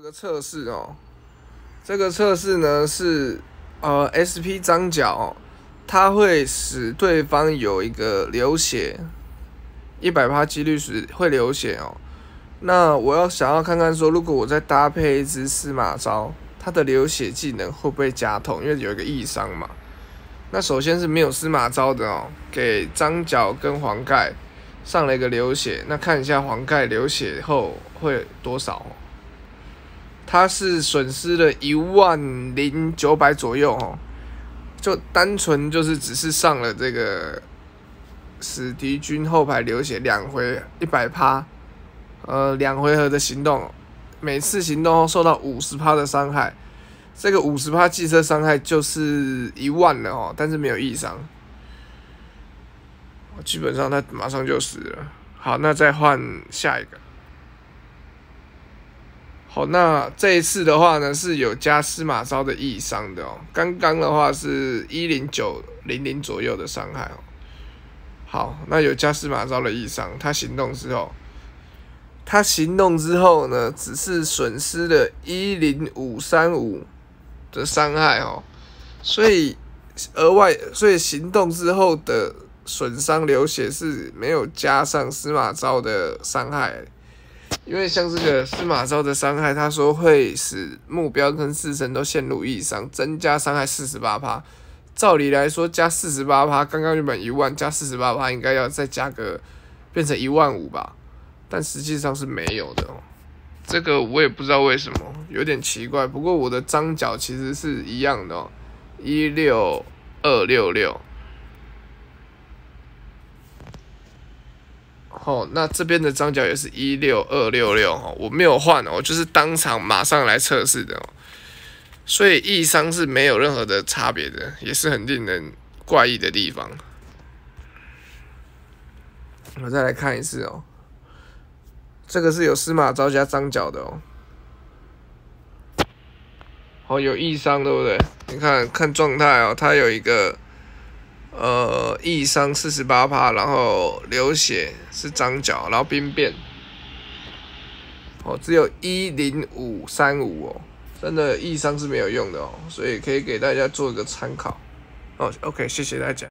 这个测试哦，这个测试呢是呃 SP 张角、哦，它会使对方有一个流血，一百趴几率是会流血哦。那我要想要看看说，如果我再搭配一支司马昭，它的流血技能会不会加痛？因为有一个异伤嘛。那首先是没有司马昭的哦，给张角跟黄盖上了一个流血，那看一下黄盖流血后会多少哦。他是损失了一万零九百左右哦，就单纯就是只是上了这个使敌军后排流血两回一百趴，呃两回合的行动，每次行动后受到五十趴的伤害，这个五十趴汽车伤害就是一万了哦，但是没有异伤，基本上他马上就死了。好，那再换下一个。好，那这一次的话呢，是有加司马昭的异伤的哦。刚刚的话是一零九零零左右的伤害哦。好，那有加司马昭的异伤，他行动之后，他行动之后呢，只是损失了一零五三五的伤害哦。所以额外，所以行动之后的损伤流血是没有加上司马昭的伤害。因为像这个司马昭的伤害，他说会使目标跟自身都陷入异伤，增加伤害四十八趴。照理来说，加四十八趴，刚刚原本一万加四十八趴，应该要再加个变成一万五吧？但实际上是没有的哦。这个我也不知道为什么，有点奇怪。不过我的张角其实是一样的哦，一六二六六。哦，那这边的张角也是一六二六六哦，我没有换哦，就是当场马上来测试的哦，所以异伤是没有任何的差别的，也是很令人怪异的地方。我再来看一次哦，这个是有司马昭加张角的哦，哦有异伤对不对？你看看状态哦，它有一个。呃，易伤四十八趴，然后流血是张角，然后兵变，哦，只有一零五三五哦，真的易伤是没有用的哦，所以可以给大家做一个参考。哦，OK，谢谢大家。